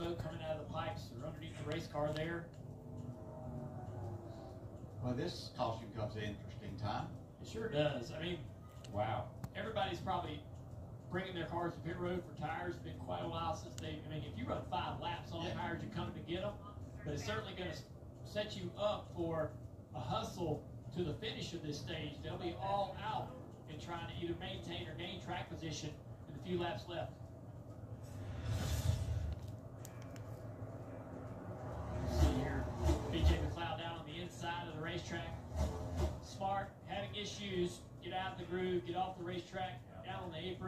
smoke coming out of the pipes or underneath the race car there. Well, this caution comes an interesting time. It sure does. I mean, Wow. everybody's probably bringing their cars to pit road for tires. It's been quite a while since they. I mean, if you run five laps on Yeah. tires, you're coming to get them. But it's certainly going to set you up for a hustle to the finish of this stage. They'll be all out and trying to either maintain or gain track position in the few laps left. See here, BJ McLeod down on the inside of the racetrack. Smart, having issues, get out of the groove, get off the racetrack, down on the apron.